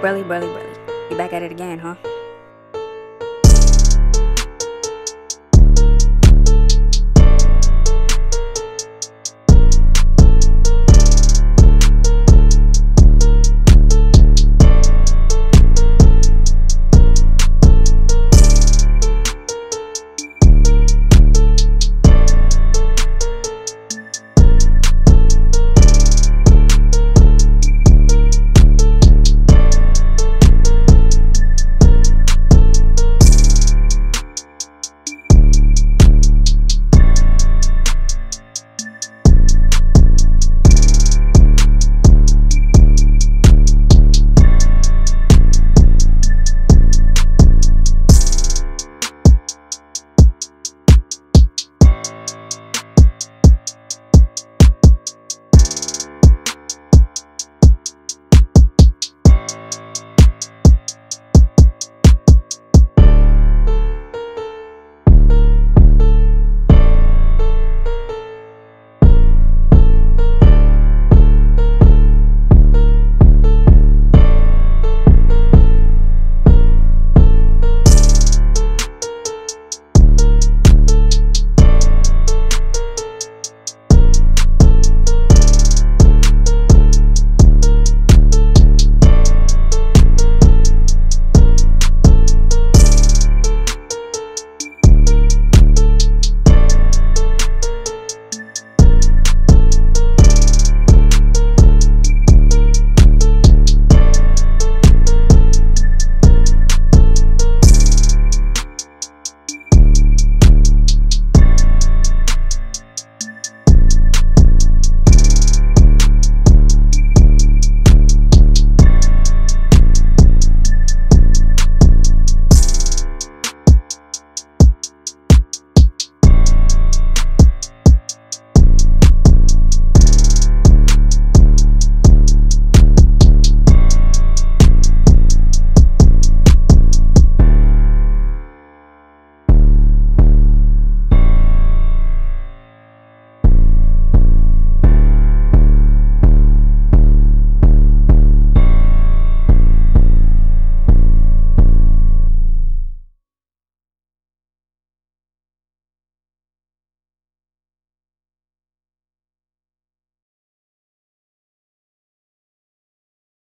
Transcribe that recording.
Burley, Burley, Burley. You back at it again, huh?